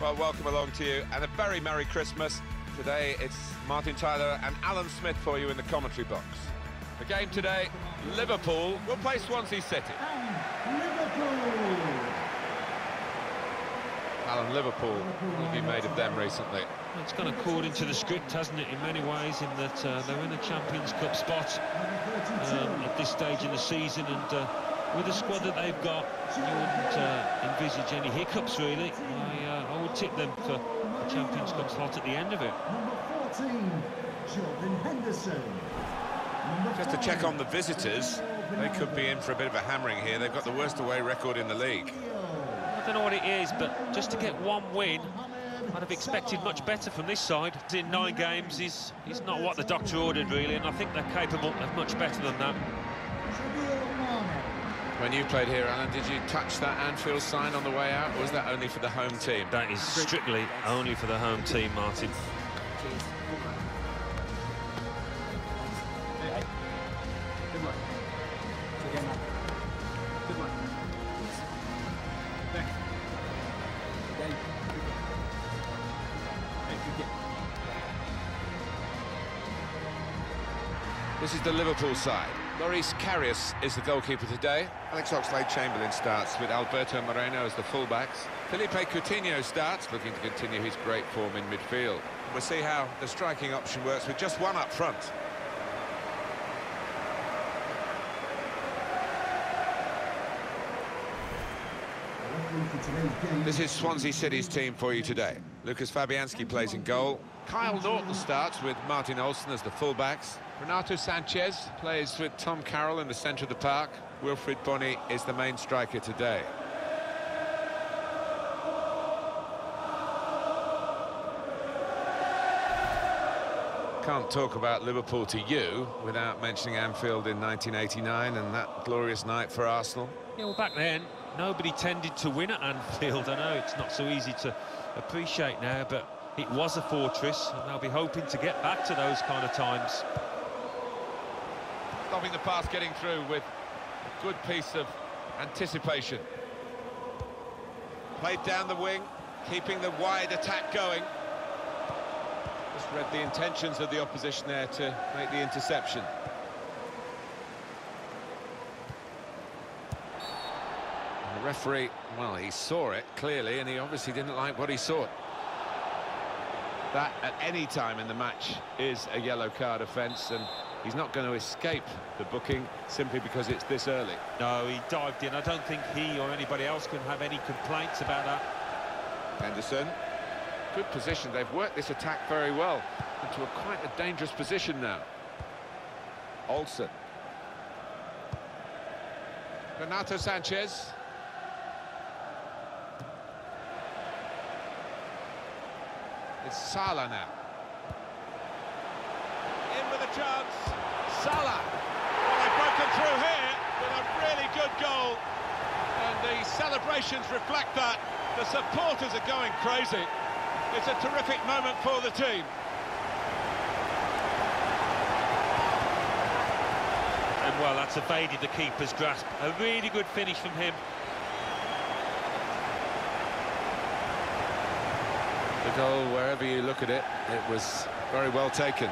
Well, welcome along to you, and a very Merry Christmas. Today, it's Martin Tyler and Alan Smith for you in the commentary box. The game today, Liverpool will play Swansea City. Liverpool. Alan, Liverpool, what have you made of them recently? It's gone according to the script, hasn't it, in many ways, in that uh, they're in a Champions Cup spot um, at this stage in the season, and uh, with the squad that they've got, you wouldn't uh, envisage any hiccups, really. I would tip them for the Champions Cup slot at the end of it. Number 14, Jordan Henderson. Number Just to check on the visitors, they could be in for a bit of a hammering here. They've got the worst away record in the league. I don't know what it is, but just to get one win, I'd have expected much better from this side. In nine games, is is not what the doctor ordered, really, and I think they're capable of much better than that. When you played here, Alan, did you touch that Anfield sign on the way out, or was that only for the home team? That is strictly only for the home team, Martin. This is the Liverpool side. Loris Karius is the goalkeeper today. Alex Oxlade-Chamberlain starts with Alberto Moreno as the fullbacks. Philippe Coutinho starts, looking to continue his great form in midfield. We'll see how the striking option works with just one up front. Referee for today's game. This is Swansea City's team for you today. Lukasz Fabianski plays in goal. Kyle Naughton starts with Martin Olsson as the fullbacks. Renato Sanches plays with Tom Carroll in the centre of the park. Wilfried Bony is the main striker today. Can't talk about Liverpool to you without mentioning Anfield in 1989 and that glorious night for Arsenal. Yeah, well, back then, nobody tended to win at Anfield. I know it's not so easy to appreciate now, but it was a fortress, and they'll be hoping to get back to those kind of times. Stopping the pass getting through with a good piece of anticipation. Played down the wing, keeping the wide attack going. Just read the intentions of the opposition there to make the interception. And the referee, well, he saw it clearly, and he obviously didn't like what he saw. That, at any time in the match, is a yellow card offence, and he's not going to escape the booking simply because it's this early. No, he dived in. I don't think he or anybody else can have any complaints about that. Henderson, good position. They've worked this attack very well into a quite a dangerous position now. Olsson. Renato Sanches. It's Salah now. In with a chance. Salah. Well, they've broken through here with a really good goal. And the celebrations reflect that. The supporters are going crazy. It's a terrific moment for the team. And, well, that's evaded the keeper's grasp. A really good finish from him. The goal, wherever you look at it, it was very well taken.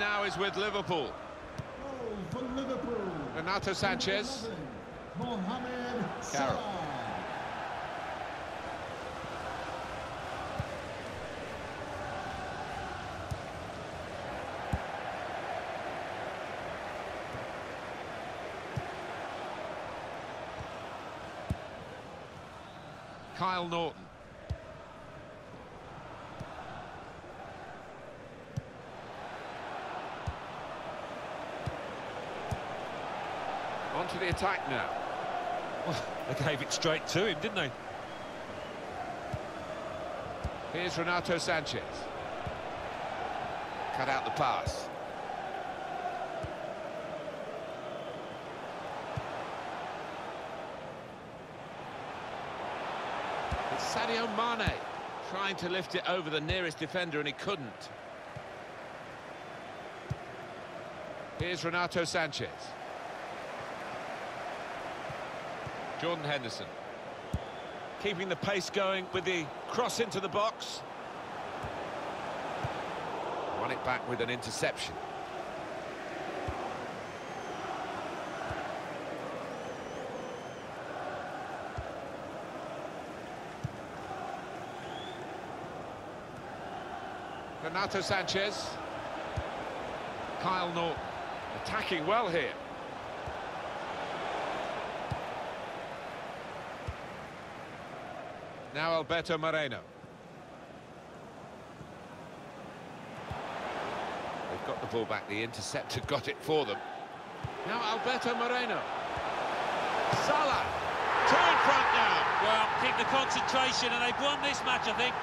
Now is with Liverpool. Liverpool. Renato Sanches. Mohamed Carroll. Kyle Naughton. the attack now. Well, they gave it straight to him, didn't they? Here's Renato Sanches. Cut out the pass. It's Sadio Mane trying to lift it over the nearest defender and he couldn't. Here's Renato Sanches. Jordan Henderson. Keeping the pace going with the cross into the box. Run it back with an interception. Renato Sanches. Kyle Naughton attacking well here. Now Alberto Moreno. They've got the ball back, the interceptor got it for them. Now Alberto Moreno. Salah, two in front now. Well, keep the concentration, and they've won this match, I think.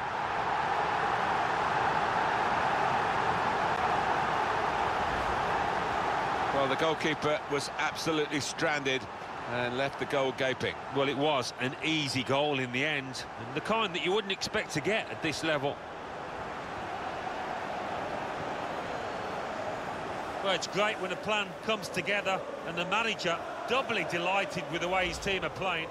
Well, the goalkeeper was absolutely stranded and left the goal gaping. Well, it was an easy goal in the end, and the kind that you wouldn't expect to get at this level. Well, it's great when a plan comes together, and the manager doubly delighted with the way his team are playing.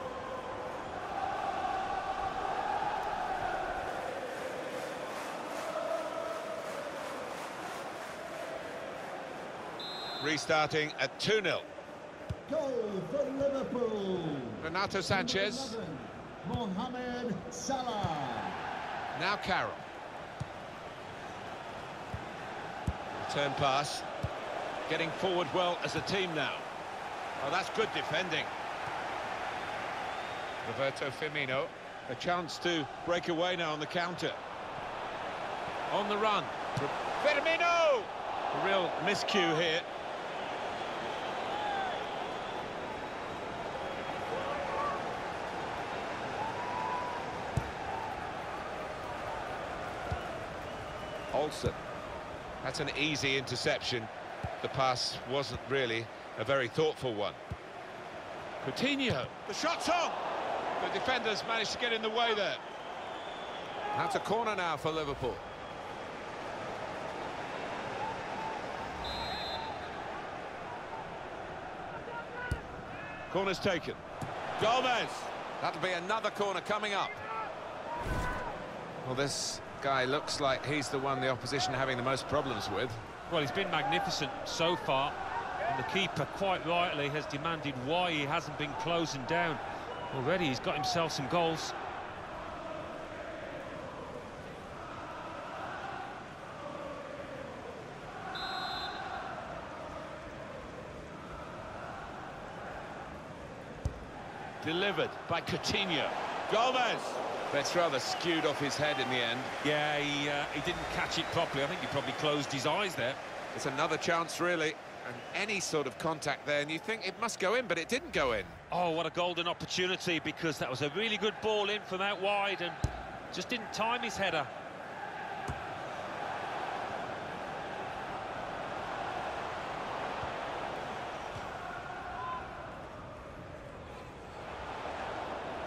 Restarting at 2-0. Goal for Liverpool. Renato Sanches. 11, Mohamed Salah. Now Carroll. Turn pass. Getting forward well as a team now. Oh, that's good defending. Roberto Firmino. A chance to break away now on the counter. On the run. Firmino! A real miscue here. Olsson. That's an easy interception. The pass wasn't really a very thoughtful one. Coutinho. The shot's on. The defenders managed to get in the way there. That's a corner now for Liverpool. Corner's taken. Gomez. That'll be another corner coming up. Well, this guy looks like he's the one the opposition are having the most problems with. Well, he's been magnificent so far, and the keeper, quite rightly, has demanded why he hasn't been closing down. Already, he's got himself some goals. Delivered by Coutinho. Gomez. That's rather skewed off his head in the end. Yeah, he, uh, he didn't catch it properly. I think he probably closed his eyes there. It's another chance, really. And any sort of contact there, and you think it must go in, but it didn't go in. Oh, what a golden opportunity, because that was a really good ball in from out wide and just didn't time his header.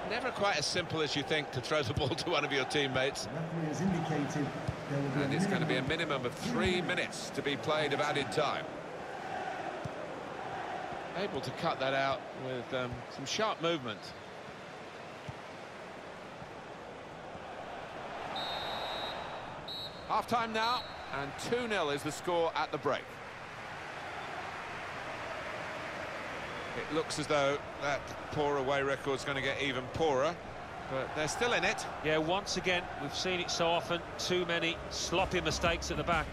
Never quite as simple as you think to throw the ball to one of your teammates. The referee has indicated there will be And it's going to be a minimum minimum of three minutes to be played of added time. Able to cut that out with um, some sharp movement. Half-time now, and 2-0 is the score at the break. It looks as though that poor away record's going to get even poorer, but they're still in it. Yeah, once again, we've seen it so often. Too many sloppy mistakes at the back.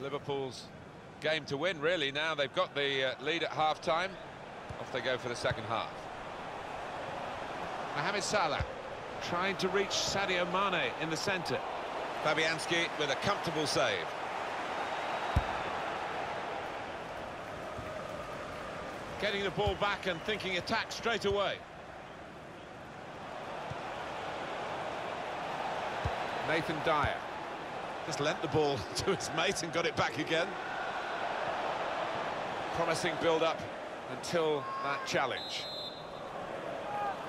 Liverpool's game to win, really. Now they've got the uh, lead at half-time. Off they go for the second half. Mohamed Salah trying to reach Sadio Mane in the centre. Fabianski with a comfortable save. Getting the ball back and thinking attack straight away. Nathan Dyer just lent the ball to his mate and got it back again. Promising build-up until that challenge.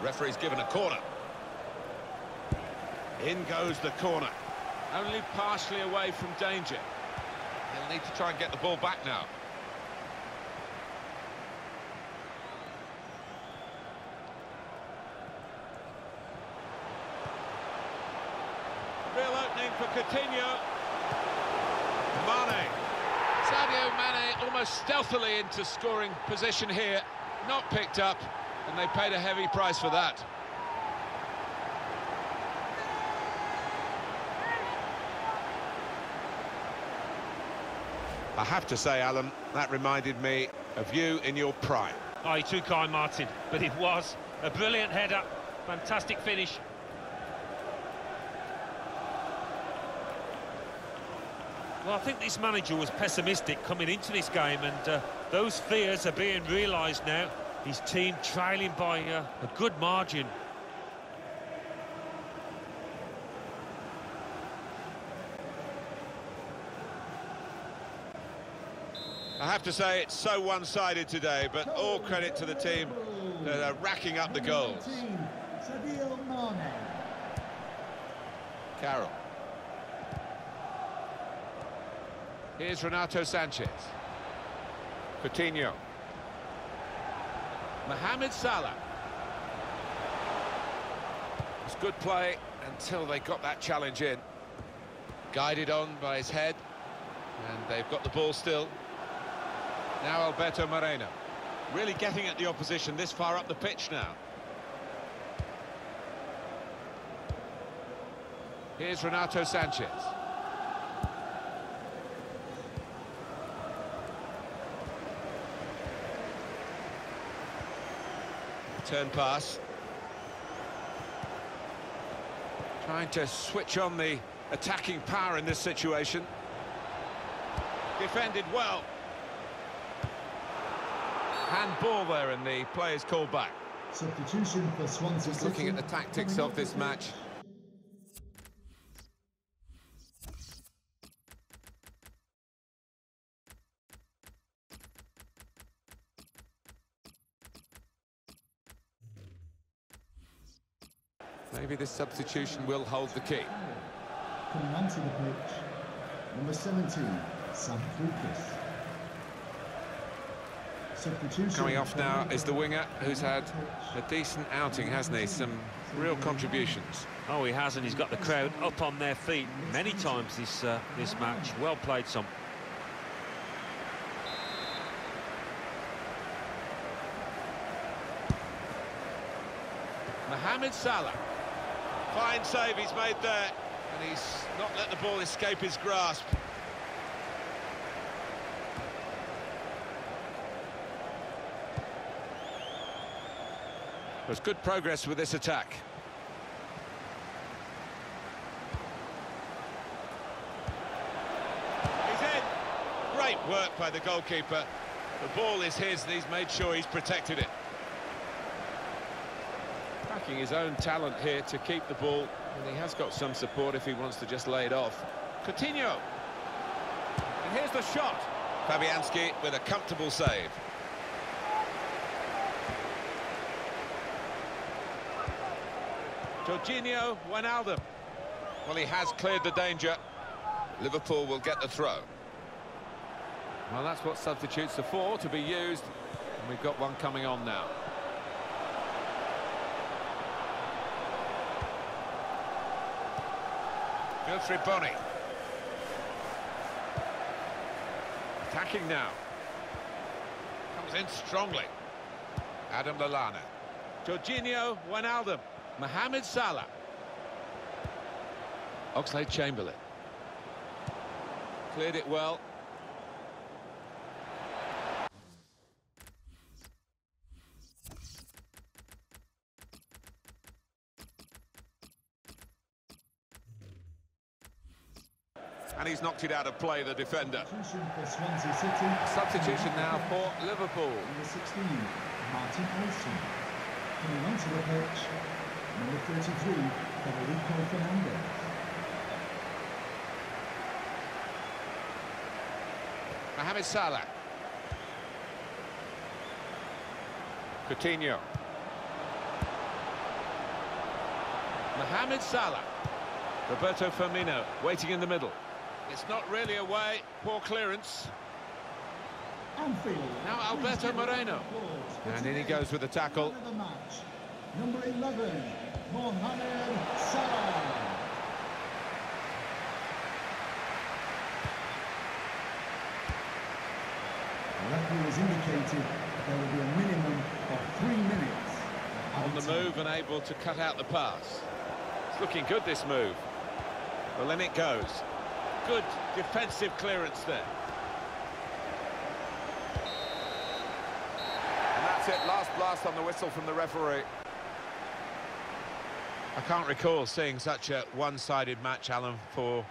Referee's given a corner. In goes the corner. Only partially away from danger. He'll need to try and get the ball back now. Real opening for Coutinho. Mane. Sadio Mane almost stealthily into scoring position here. Not picked up, and they paid a heavy price for that. I have to say, Alan, that reminded me of you in your prime. Oh, you're too kind, Martin, but it was a brilliant header, fantastic finish. Well, I think this manager was pessimistic coming into this game, and uh, those fears are being realised now. His team trailing by uh, a good margin. I have to say, it's so one-sided today, but all credit to the team that are racking up the goals. Carroll. Here's Renato Sanches. Coutinho. Mohamed Salah. It's good play until they got that challenge in. Guided on by his head. And they've got the ball still. Now Alberto Moreno. Really getting at the opposition this far up the pitch now. Here's Renato Sanches. Turn pass. Trying to switch on the attacking power in this situation. Defended well. Handball there and the player's called back. Substitution for Swansea Just looking at the tactics of this match. Maybe this substitution will hold the key. Coming onto the pitch, number 17, Sam Clucas. Coming off now is the winger who's had a decent outing, hasn't he? Some real contributions. Oh, he has, and he's got the crowd up on their feet many times this uh, this match. Well played, some. Mohamed Salah. Fine save he's made there. And he's not let the ball escape his grasp. There's good progress with this attack. He's in. Great work by the goalkeeper. The ball is his and he's made sure he's protected it. Backing his own talent here to keep the ball, and he has got some support if he wants to just lay it off. Coutinho. And here's the shot. Fabianski with a comfortable save. Georginio Wijnaldum. Well, he has cleared the danger. Liverpool will get the throw. Well, that's what substitutes are for, to be used. And we've got one coming on now. Wilfried Bony. Attacking now. Comes in strongly. Adam Lallana. Georginio Wijnaldum. Mohamed Salah. Oxlade Chamberlain. Cleared it well. He's knocked it out of play, the defender. Substitution for Swansea City. Substitution now for Liverpool. Number 16, Martin Olsson. Coming onto the pitch, number 33, Federico Fernandez. Mohamed Salah. Coutinho. Mohamed Salah. Roberto Firmino waiting in the middle. It's not really away. Poor clearance. Anfield. Now Alberto Moreno. And in he goes with the tackle. Of the match, number 11, Mohamed Salah. The referee has indicated there will be a minimum of three minutes. On the move and able to cut out the pass. It's looking good, this move. Well, then it goes. Good defensive clearance there. And that's it, last blast on the whistle from the referee. I can't recall seeing such a one-sided match, Alan, for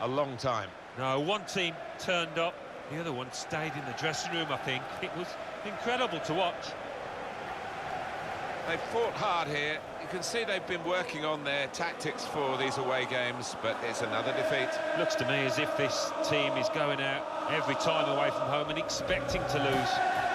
a long time. No, one team turned up, the other one stayed in the dressing room, I think. It was incredible to watch. They've fought hard here. You can see they've been working on their tactics for these away games, but it's another defeat. Looks to me as if this team is going out every time away from home and expecting to lose.